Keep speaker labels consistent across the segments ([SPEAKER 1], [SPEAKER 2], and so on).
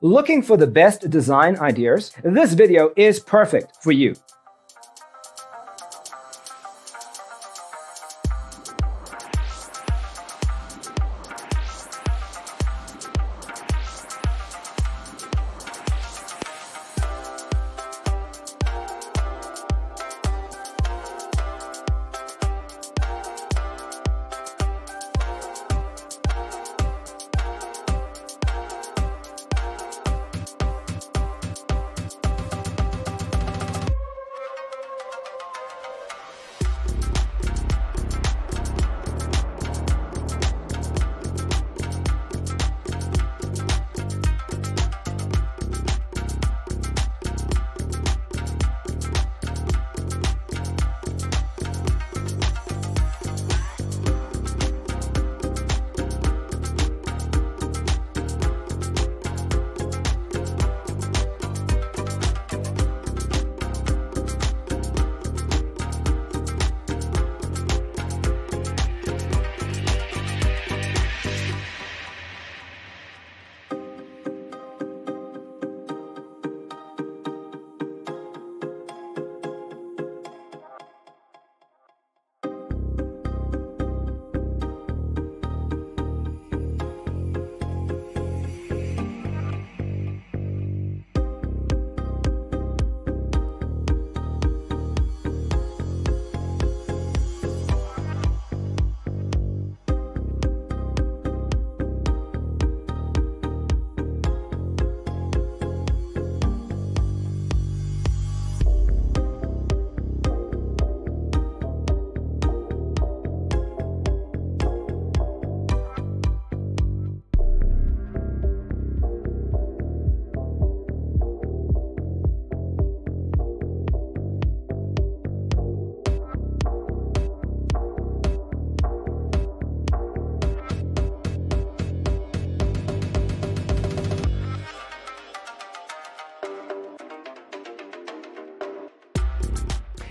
[SPEAKER 1] Looking for the best design ideas? This video is perfect for you.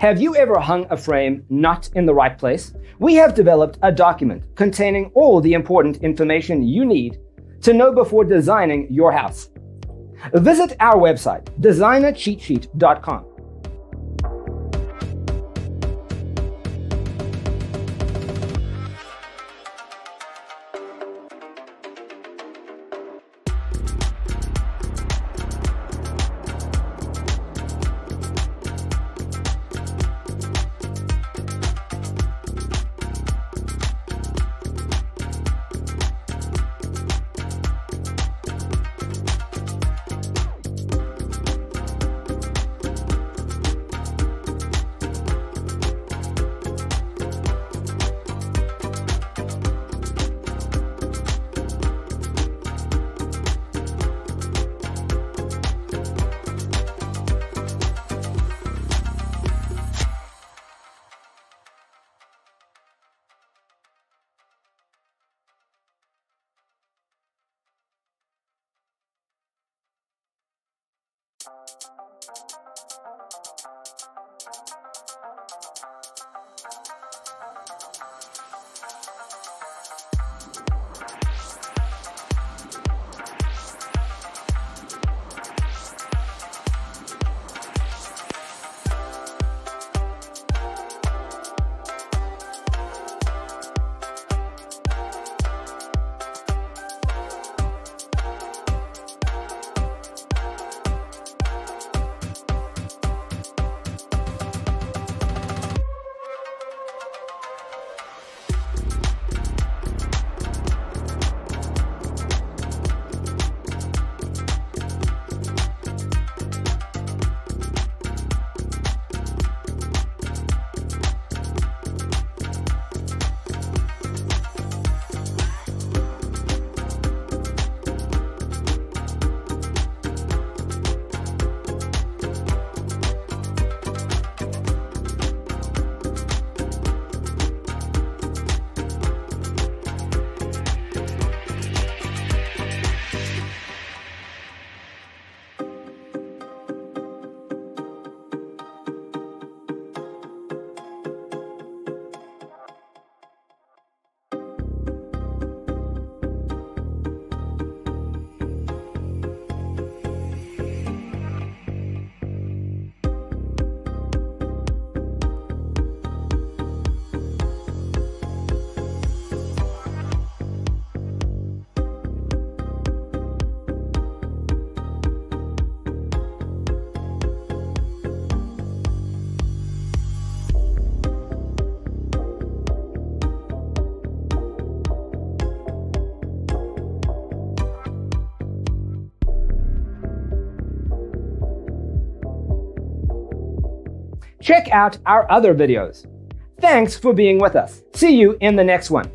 [SPEAKER 1] Have you ever hung a frame not in the right place? We have developed a document containing all the important information you need to know before designing your house. Visit our website, designercheatsheet.com. check out our other videos. Thanks for being with us. See you in the next one.